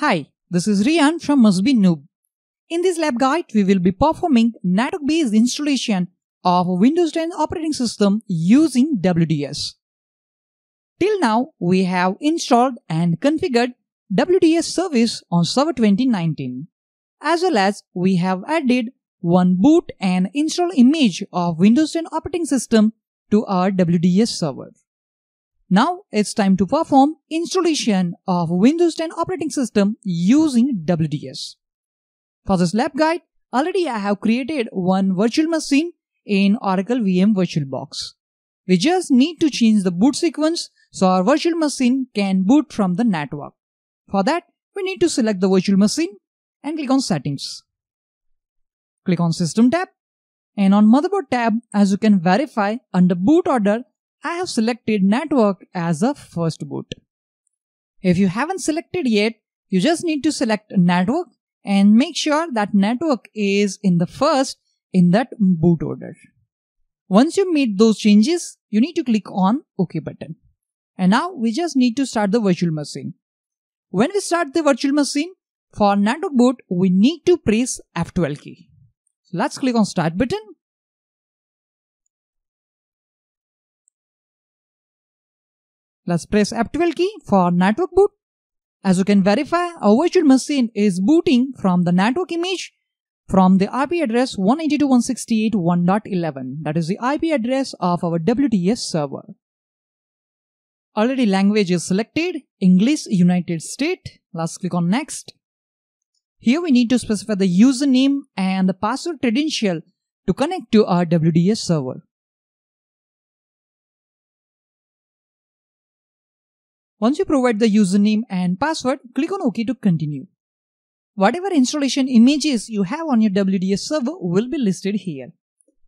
Hi, this is Rian from Must Be Noob. In this lab guide, we will be performing network-based installation of Windows 10 operating system using WDS. Till now, we have installed and configured WDS service on Server 2019, as well as we have added one boot and install image of Windows 10 operating system to our WDS server. Now it's time to perform installation of Windows 10 operating system using WDS. For this lab guide, already I have created one virtual machine in Oracle VM VirtualBox. We just need to change the boot sequence so our virtual machine can boot from the network. For that, we need to select the virtual machine and click on settings. Click on system tab and on motherboard tab as you can verify under boot order I have selected network as a first boot. If you haven't selected yet, you just need to select network and make sure that network is in the first in that boot order. Once you made those changes, you need to click on OK button. And now we just need to start the virtual machine. When we start the virtual machine, for network boot, we need to press F12 key. So let's click on start button Let's press F12 key for network boot. As you can verify, our virtual machine is booting from the network image from the IP address 192.168.1.11. That is the IP address of our WDS server. Already language is selected, English United States. Let's click on next. Here we need to specify the username and the password credential to connect to our WDS server. Once you provide the username and password, click on OK to continue. Whatever installation images you have on your WDS server will be listed here.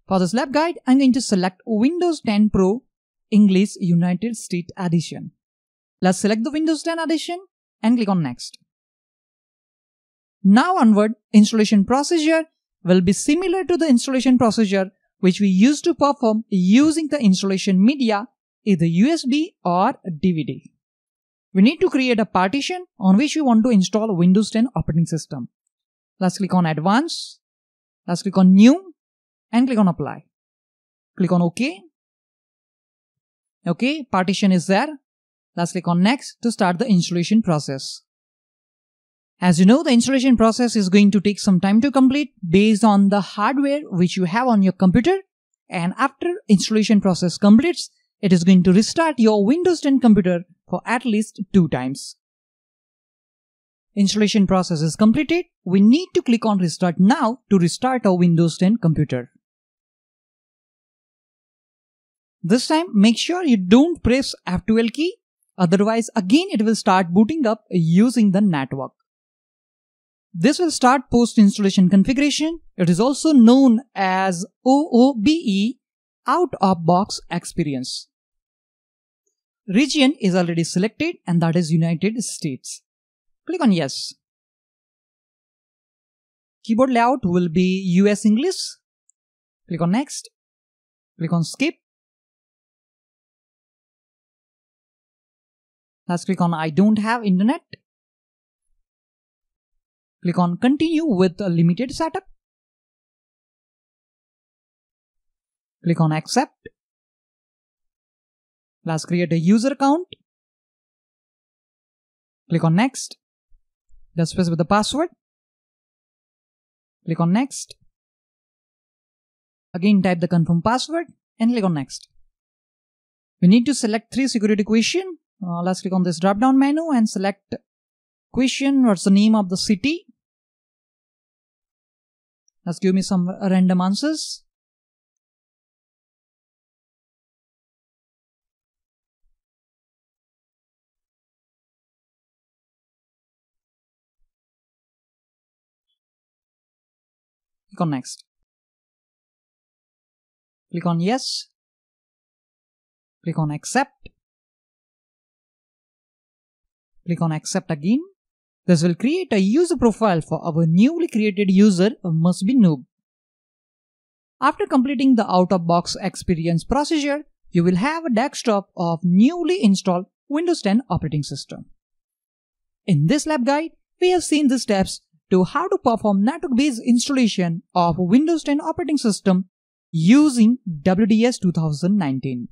For this lab guide, I'm going to select Windows 10 Pro English United States Edition. Let's select the Windows 10 edition and click on Next. Now onward, installation procedure will be similar to the installation procedure which we used to perform using the installation media, either USB or DVD. We need to create a partition on which we want to install Windows 10 operating system. Let's click on Advanced. Let's click on New and click on Apply. Click on OK. Okay, partition is there. Let's click on Next to start the installation process. As you know, the installation process is going to take some time to complete based on the hardware which you have on your computer. And after installation process completes, it is going to restart your Windows 10 computer for at least two times. Installation process is completed. We need to click on restart now to restart our Windows 10 computer. This time make sure you don't press F12 key otherwise again it will start booting up using the network. This will start post installation configuration. It is also known as OOBE out of box experience. Region is already selected and that is United States. Click on yes. Keyboard layout will be US English. Click on next. Click on skip. Let's click on I don't have internet. Click on continue with a limited setup. Click on accept. Let's create a user account. Click on next. Just specify the password. Click on next. Again type the confirm password and click on next. We need to select three security question. Uh, let's click on this drop down menu and select question. What's the name of the city? Let's give me some random answers. Click on next. Click on yes. Click on accept. Click on accept again. This will create a user profile for our newly created user must be noob. After completing the out-of-box experience procedure, you will have a desktop of newly installed Windows 10 operating system. In this lab guide, we have seen the steps to how to perform network-based installation of Windows 10 operating system using WDS 2019.